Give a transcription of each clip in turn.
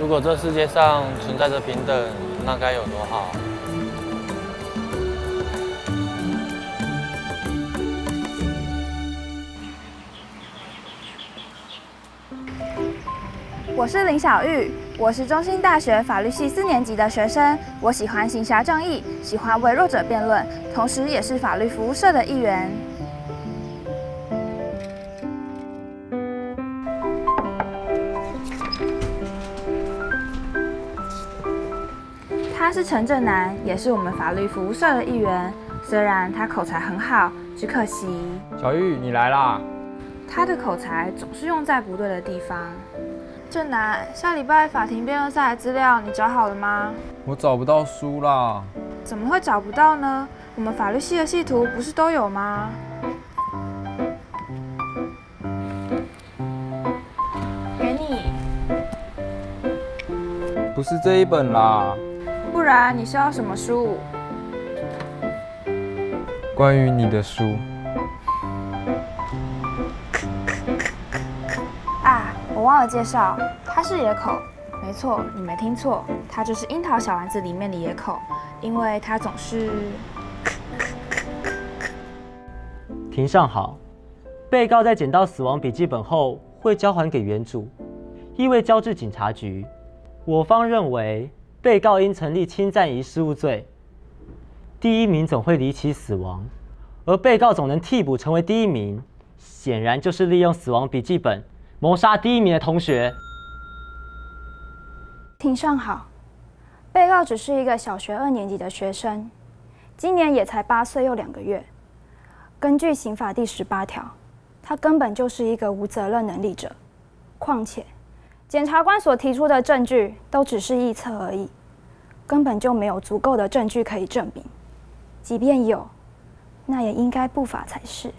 如果这世界上存在着平等，那该有多好。我是林小玉，我是中心大学法律系四年级的学生。我喜欢行侠仗义，喜欢为弱者辩论，同时也是法律服务社的一员。他是陈正南，也是我们法律服务社的一员。虽然他口才很好，只可惜小玉，你来啦！他的口才总是用在不对的地方。正南，下礼拜法庭辩论赛的资料你找好了吗？我找不到书啦。怎么会找不到呢？我们法律系的系图不是都有吗？给你。不是这一本啦。不然你需要什么书？关于你的书。啊，我忘了介绍，它是野口。没错，你没听错，它就是樱桃小丸子里面的野口，因为它总是。庭上好，被告在捡到死亡笔记本后会交还给原主，意味交至警察局。我方认为。被告因成立侵占遗失物罪，第一名总会离奇死亡，而被告总能替补成为第一名，显然就是利用死亡笔记本谋杀第一名的同学。庭上好，被告只是一个小学二年级的学生，今年也才八岁又两个月。根据刑法第十八条，他根本就是一个无责任能力者，况且。检察官所提出的证据都只是臆测而已，根本就没有足够的证据可以证明。即便有，那也应该不法才是。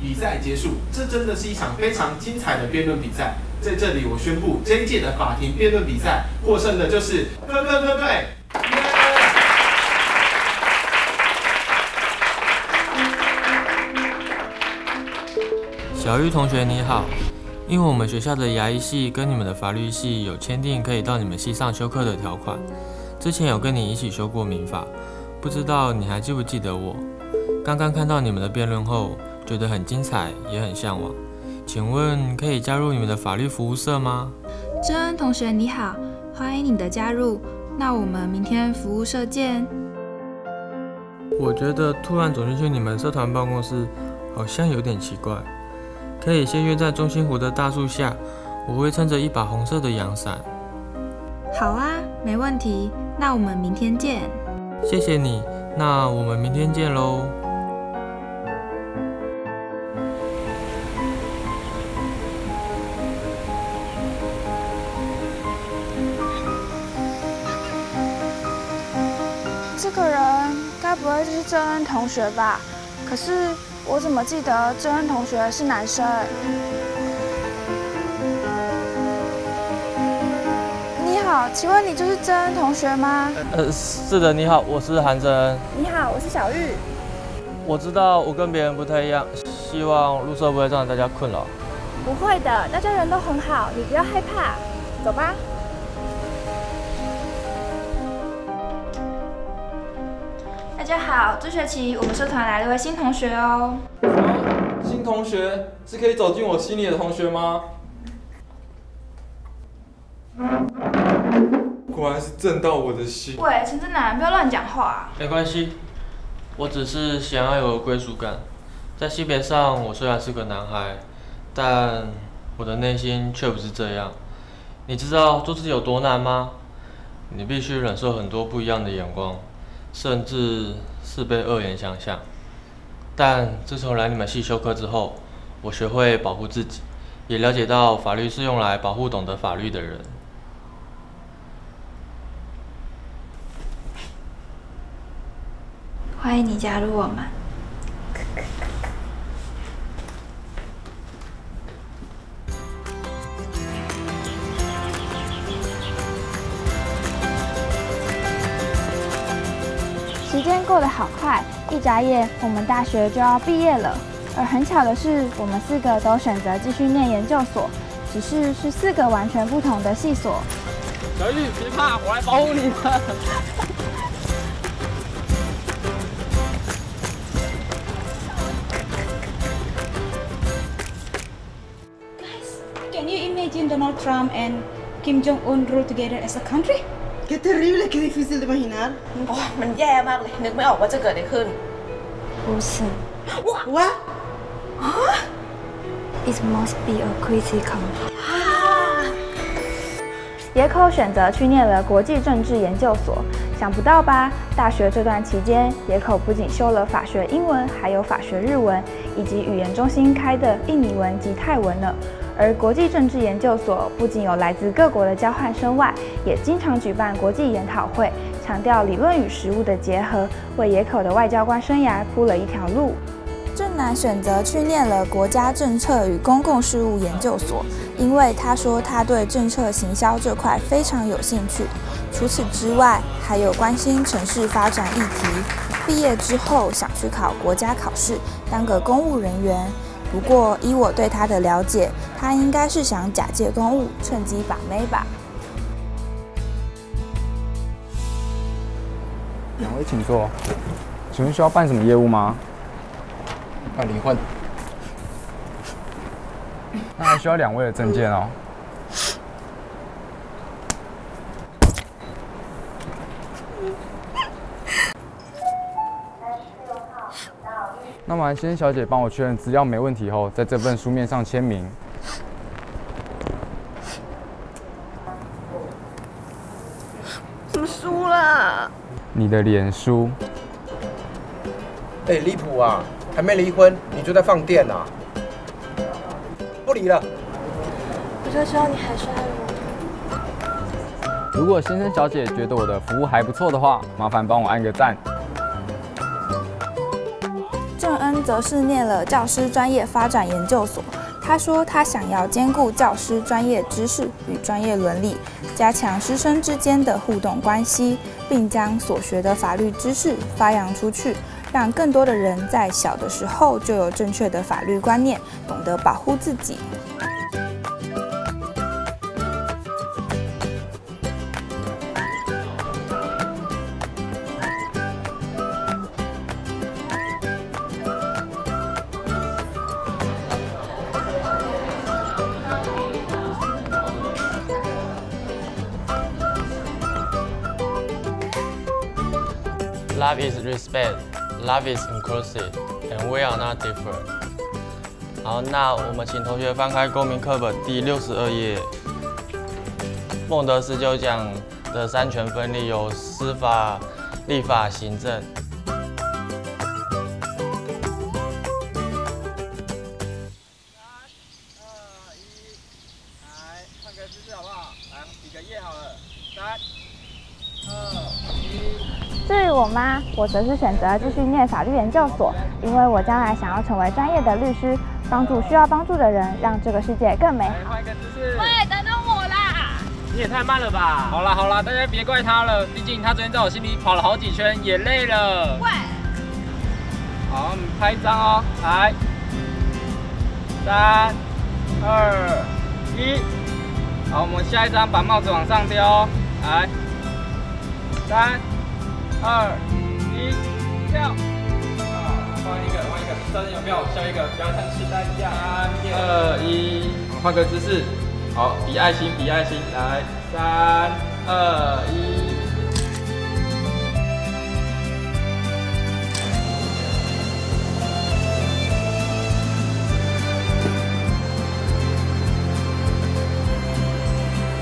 比赛结束，这真的是一场非常精彩的辩论比赛。在这里，我宣布这一届的法庭辩论比赛获胜的就是对对对对。小玉同学你好，因为我们学校的牙医系跟你们的法律系有签订可以到你们系上修课的条款，之前有跟你一起修过民法，不知道你还记不记得我？刚刚看到你们的辩论后，觉得很精彩，也很向往，请问可以加入你们的法律服务社吗？真恩同学你好，欢迎你的加入，那我们明天服务社见。我觉得突然走进去你们社团办公室，好像有点奇怪。可以先约在中心湖的大树下，我会撑着一把红色的阳伞。好啊，没问题。那我们明天见。谢谢你，那我们明天见喽。这个人该不会就是郑恩同学吧？可是。我怎么记得郑恩同学是男生？你好，请问你就是郑恩同学吗？呃，是的，你好，我是韩真恩。你好，我是小玉。我知道我跟别人不太一样，希望入社不会造成大家困扰。不会的，大家人都很好，你不要害怕。走吧。家好，这学期我们社团来了位新同学哦。什么？新同学是可以走进我心里的同学吗？果然是震到我的心。喂，陈正南，不要乱讲话。没关系，我只是想要有归属感。在性别上，我虽然是个男孩，但我的内心却不是这样。你知道做自己有多难吗？你必须忍受很多不一样的眼光。甚至是被恶言相向，但自从来你们系修课之后，我学会保护自己，也了解到法律是用来保护懂得法律的人。欢迎你加入我们。时间过得好快，一眨眼，我们大学就要毕业了。而很巧的是，我们四个都选择继续念研究所，只是是四个完全不同的系所。小玉，别怕，我来保护你的。Can you imagine Donald Trump and Kim Jong Un rule together as a country? Qué terrible, qué difícil de imaginar. โอ้ยมันแย่มากเลย นึกไม่ออกว่าจะเกิดอะไรขึ้น 不是 What? It must be a crazy country。野口选择去念了国际政治研究所，想不到吧？大学这段期间，野口不仅修了法学英文，还有法学日文，以及语言中心开的印尼文及泰文呢。 而国际政治研究所不仅有来自各国的交换生外，也经常举办国际研讨会，强调理论与实务的结合，为野口的外交官生涯铺了一条路。正南选择去念了国家政策与公共事务研究所，因为他说他对政策行销这块非常有兴趣。除此之外，还有关心城市发展议题。毕业之后想去考国家考试，当个公务人员。不过依我对他的了解，他应该是想假借公务，趁机把妹吧。两位请坐。请问需要办什么业务吗？办离婚。那还需要两位的证件哦。那么，先生小姐帮我确认资料没问题后，在这份书面上签名。什么书啦？你的脸书。哎，离谱啊！还没离婚你就在放电啊？不离了。我就知道你还是爱我。如果先生小姐觉得我的服务还不错的话，麻烦帮我按个赞。则是念了教师专业发展研究所。他说他想要兼顾教师专业知识与专业伦理，加强师生之间的互动关系，并将所学的法律知识发扬出去，让更多的人在小的时候就有正确的法律观念，懂得保护自己。Love is respect, love is inclusive, and we are not different. 好，那我们请同学翻开公民课本第六十二页。孟德斯鸠讲的三权分立有司法、立法、行政。换个姿势好不好？来，比个耶好了。三、二、一至于我妈，我则是选择继续念法律研究所，因为我将来想要成为专业的律师，帮助需要帮助的人，让这个世界更美好。换个姿势。喂，等等我啦！你也太慢了吧！好啦好啦，大家别怪他了，毕竟他昨天在我心里跑了好几圈，也累了。喂，好，我们拍一张哦，来，三、二、一，好，我们下一张把帽子往上丢，来，三、二、一，跳。换一个，换一个，三有没有？下一个，不要像痴呆一样。三、二、一，换个姿势，好，比爱心，比爱心，来，三、二、一。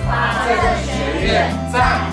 法政学院在。